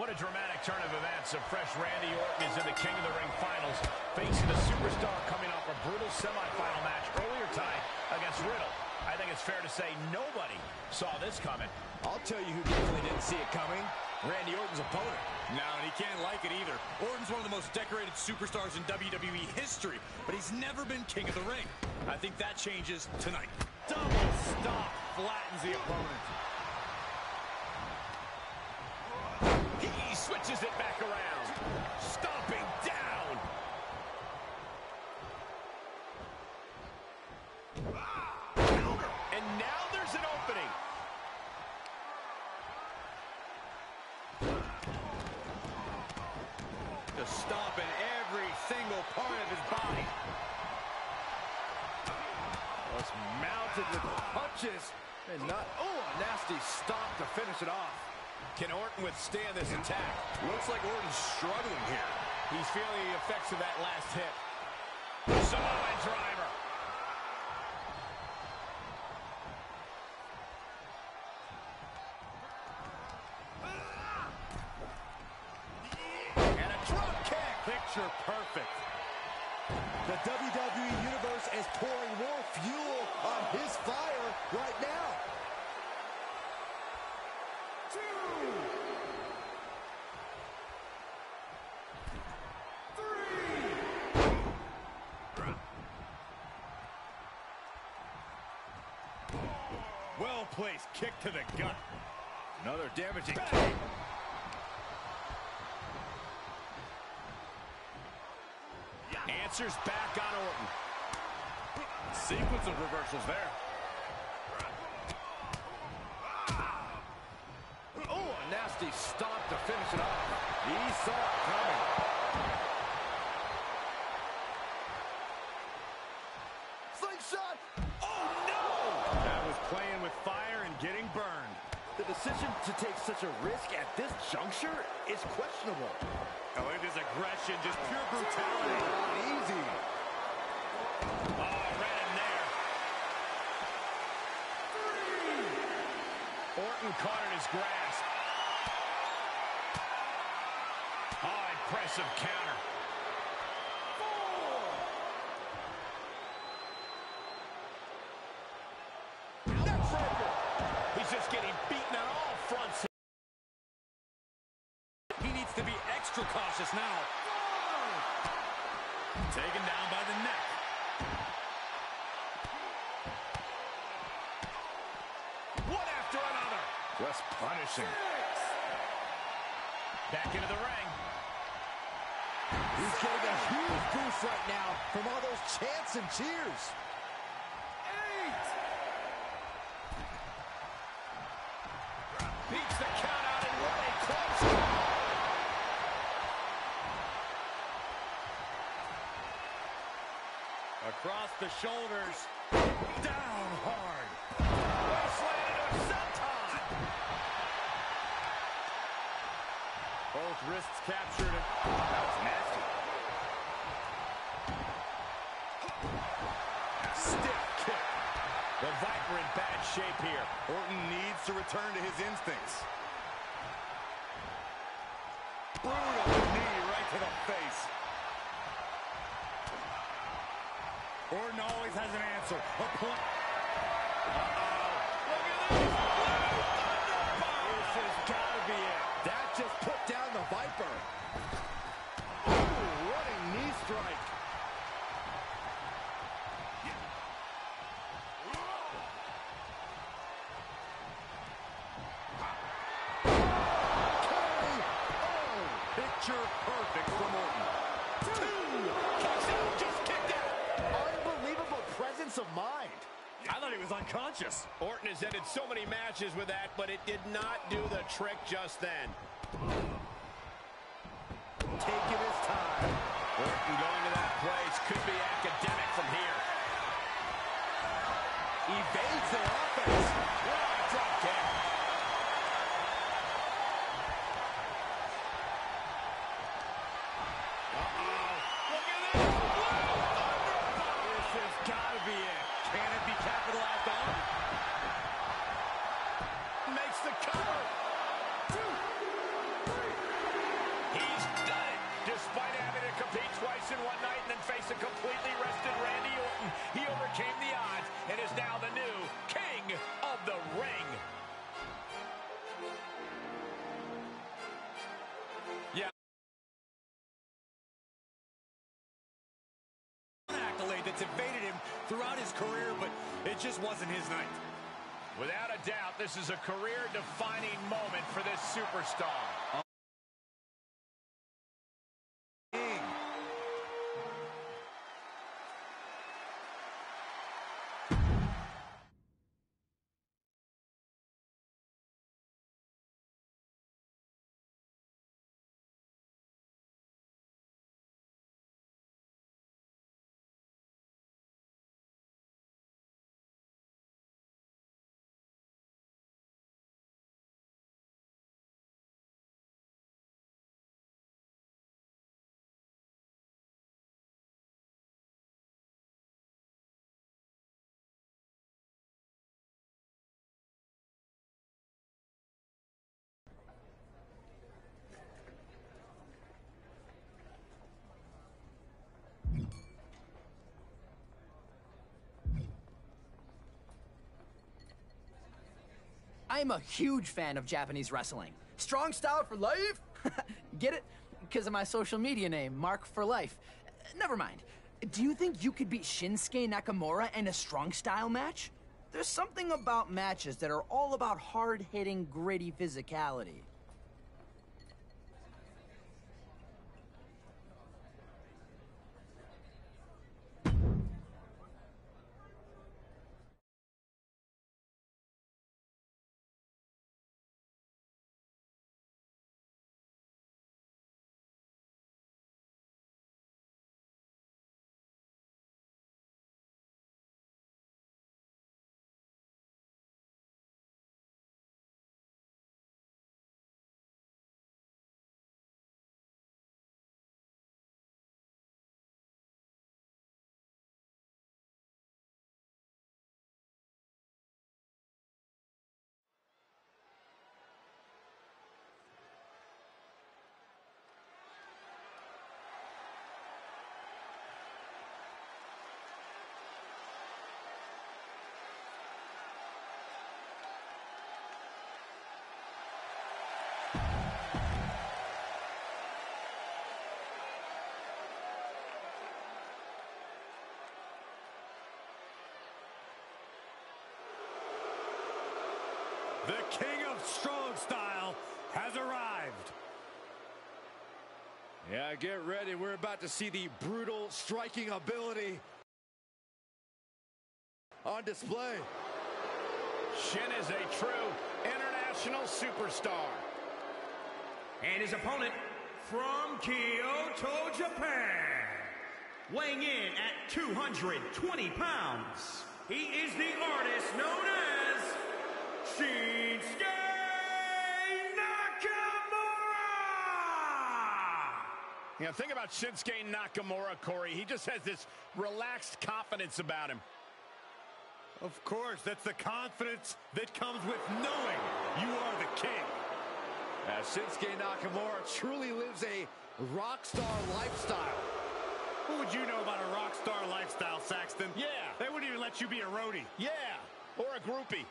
What a dramatic turn of events. A fresh Randy Orton is in the King of the Ring finals, facing a superstar coming off a brutal semifinal match earlier tonight against Riddle. I think it's fair to say nobody saw this coming. I'll tell you who definitely didn't see it coming. Randy Orton's opponent. No, and he can't like it either. Orton's one of the most decorated superstars in WWE history, but he's never been King of the Ring. I think that changes tonight. Double stop flattens the opponent. He switches it back around. Stomping down. And now there's an opening. Just stomping every single part of his body. Was mounted with punches and not, oh, a nasty stop to finish it off. Can Orton withstand this attack? Looks like Orton's struggling here. He's feeling the effects of that last hit. Samoan driver. And a drop kick. Picture perfect. The WWE Universe is pouring more fuel on his fire right now. Well-placed kick to the gut. Another damaging kick. Answers back on Orton. Sequence of reversals there. Ah! Oh, a nasty stop to finish it off. He saw it coming. Slingshot! Oh, no! That was playing with fire and getting burned. The decision to take such a risk at this juncture is questionable. Oh, at this aggression, just pure brutality. Not easy. Oh, right in there. Three. Orton caught in his grasp. Oh, impressive counter. Extra cautious now. Taken down by the neck. One after another. Just punishing. Back into the ring. He's getting a huge boost right now from all those chants and cheers. Beats the count out and what a close Across the shoulders. Down hard. Both wrists captured. That was nasty. Stiff kick. The Viper in bad shape here. Orton needs to return to his instincts. Brutal knee right to the face. Has an answer. A point. This has got to be it. That just put down the Viper. Ooh, running knee strike. Picture perfect from Orton. Kicks out, just kicked out. Unbelievable presence mind. I thought he was unconscious. Orton has ended so many matches with that, but it did not do the trick just then. Taking his time. Orton going to that place could be academic from here. Evades their offense. Wow, drop kick. This now the new king of the ring. Yeah. Accolade that's evaded him throughout his career, but it just wasn't his night. Without a doubt, this is a career-defining moment for this superstar. I'm a huge fan of Japanese wrestling. Strong style for life? Get it? Because of my social media name, Mark for Life. Never mind. Do you think you could beat Shinsuke Nakamura in a strong style match? There's something about matches that are all about hard hitting, gritty physicality. The king of strong style has arrived. Yeah, get ready. We're about to see the brutal striking ability on display. Shin is a true international superstar. And his opponent from Kyoto, Japan, weighing in at 220 pounds, he is the artist known as Shinsuke Nakamura! You know, think about Shinsuke Nakamura, Corey. He just has this relaxed confidence about him. Of course, that's the confidence that comes with knowing you are the king. As Shinsuke Nakamura truly lives a rock star lifestyle. What would you know about a rock star lifestyle, Saxton? Yeah. They wouldn't even let you be a roadie. Yeah, or a groupie.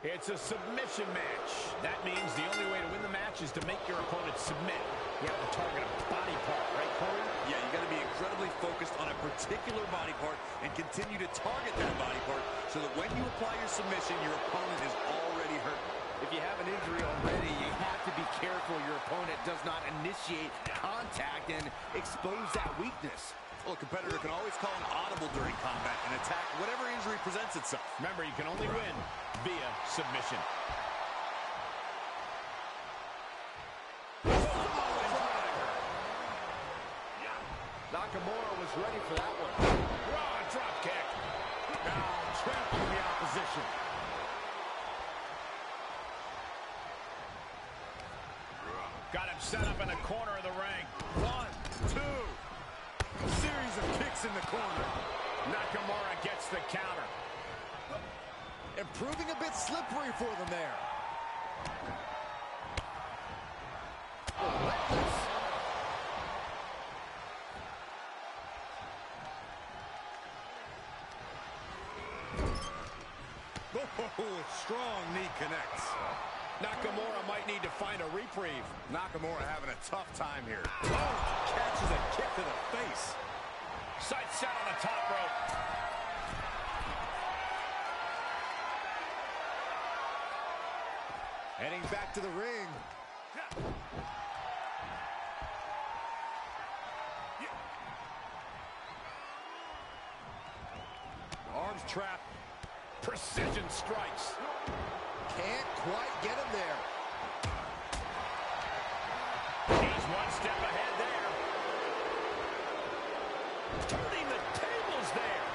It's a submission match. That means the only way to win the match is to make your opponent submit. You have to target a body part, right, Corey? Yeah, you got to be incredibly focused on a particular body part and continue to target that body part so that when you apply your submission, your opponent is already hurt. If you have an injury already, you have to be careful your opponent does not initiate contact and expose that weakness. Well, a competitor can always call an audible during combat and attack whatever injury presents itself. Remember, you can only win via submission. Nakamura was ready for that one. Raw drop kick. Now trampling the opposition. Got him set up in the corner of the ring. One, two. Of kicks in the corner. Nakamura gets the counter. Improving a bit slippery for them there. Strong knee connects. Nakamura might need to find a reprieve. Nakamura having a tough time here. Oh, catches a kick to the face. Sight set on the top rope. Heading back to the ring. Arms trapped. Precision strikes. Can't quite get him there. Turning the tables there.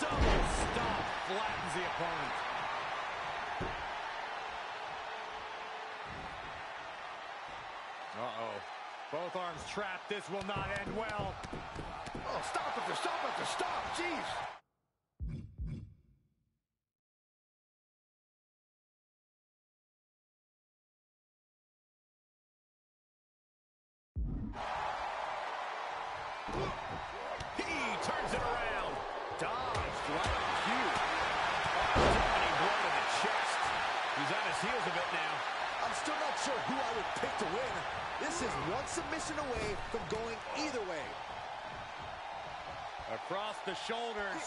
Double stop. Flattens the opponent. Uh-oh. Both arms trapped. This will not end well. Oh, stop it! stop after stop. Jeez. His heels a bit now. I'm still not sure who I would pick to win. This is one submission away from going either way. Across the shoulders.